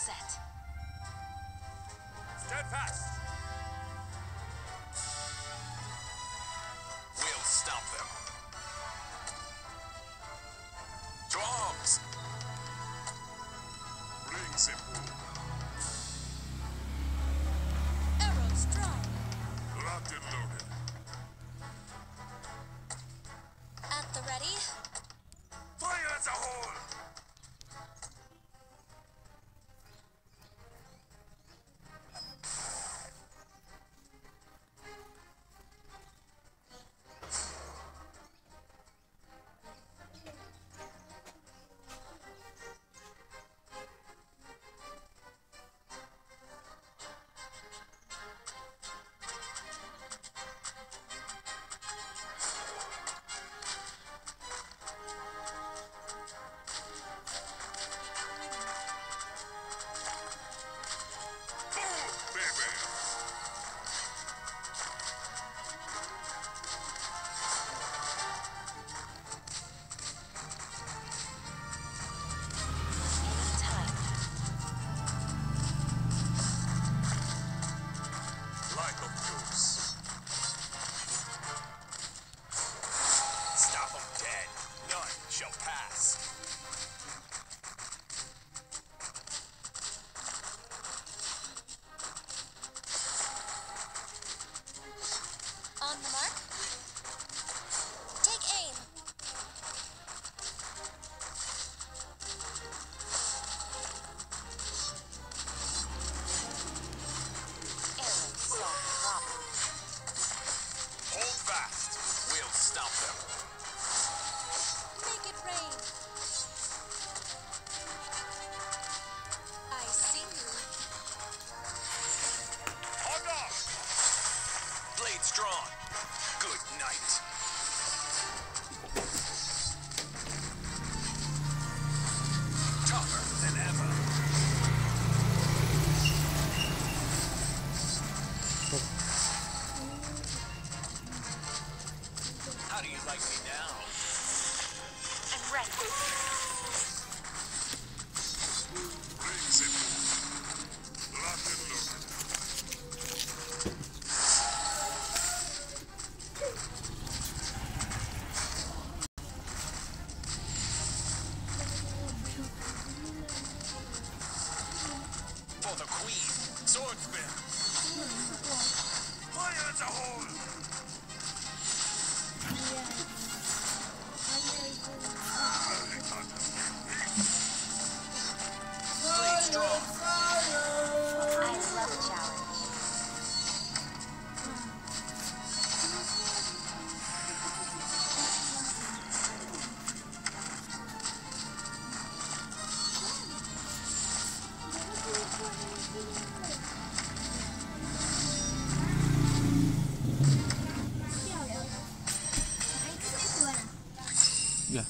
set. Steadfast! We'll stop them. Drums! Rings and stop them. Make it rain. I see you. Off. Blades drawn. Good night. For the queen. Swordsman. Yeah.